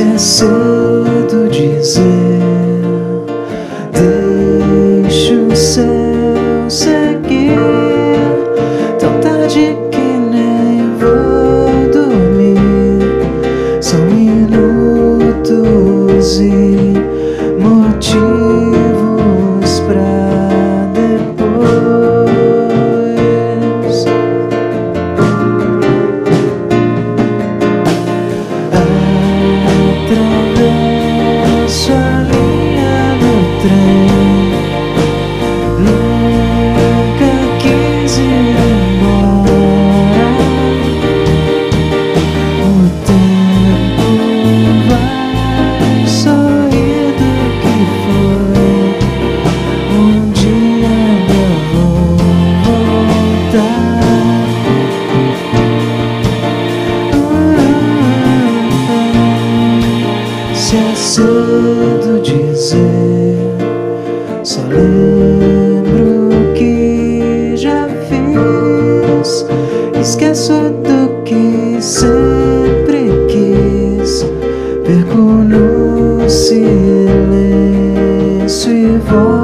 é cedo dizer. Trem. Nunca quis ir embora. O tempo vai sorrir do que foi. Um dia eu vou voltar. Se é cedo dizer, só lembro o que já fiz, esqueço do que sempre quis. Perco no silêncio e vou.